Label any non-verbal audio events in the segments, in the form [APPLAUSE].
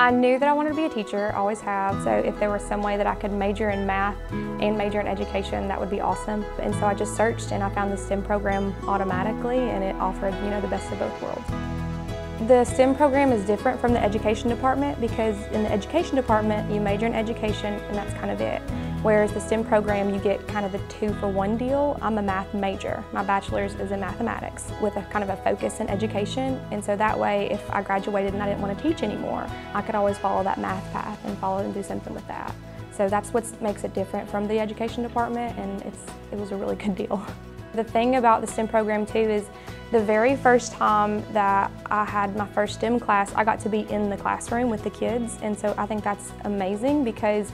I knew that I wanted to be a teacher, always have, so if there was some way that I could major in math and major in education, that would be awesome. And so I just searched and I found the STEM program automatically and it offered, you know, the best of both worlds. The STEM program is different from the education department because in the education department you major in education and that's kind of it. Whereas the STEM program you get kind of a two for one deal. I'm a math major. My bachelor's is in mathematics with a kind of a focus in education and so that way if I graduated and I didn't want to teach anymore I could always follow that math path and follow and do something with that. So that's what makes it different from the education department and it's, it was a really good deal. [LAUGHS] The thing about the STEM program too is the very first time that I had my first STEM class, I got to be in the classroom with the kids and so I think that's amazing because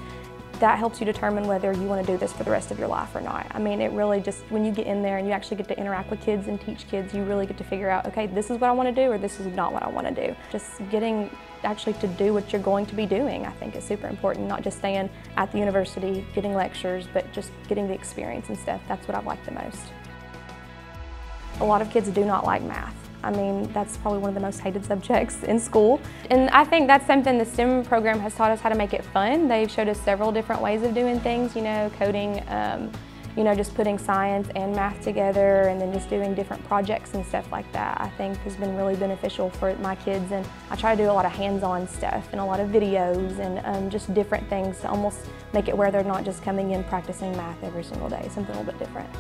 that helps you determine whether you want to do this for the rest of your life or not. I mean, it really just, when you get in there and you actually get to interact with kids and teach kids, you really get to figure out, okay, this is what I want to do or this is not what I want to do. Just getting actually to do what you're going to be doing, I think is super important, not just staying at the university, getting lectures, but just getting the experience and stuff. That's what I've liked the most. A lot of kids do not like math. I mean, that's probably one of the most hated subjects in school. And I think that's something the STEM program has taught us how to make it fun. They've showed us several different ways of doing things, you know, coding, um, you know, just putting science and math together and then just doing different projects and stuff like that, I think has been really beneficial for my kids. And I try to do a lot of hands-on stuff and a lot of videos and um, just different things to almost make it where they're not just coming in practicing math every single day, something a little bit different.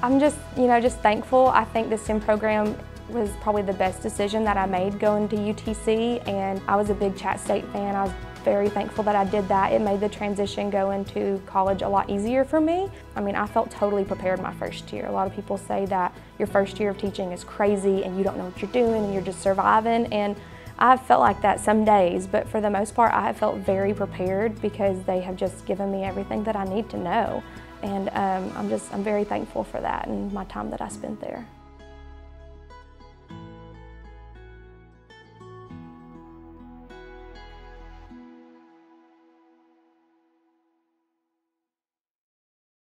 I'm just, you know, just thankful. I think the STEM program was probably the best decision that I made going to UTC and I was a big Chatt State fan. I was very thankful that I did that. It made the transition going to college a lot easier for me. I mean, I felt totally prepared my first year. A lot of people say that your first year of teaching is crazy and you don't know what you're doing and you're just surviving and I have felt like that some days, but for the most part I have felt very prepared because they have just given me everything that I need to know. And um, I'm just, I'm very thankful for that and my time that I spent there.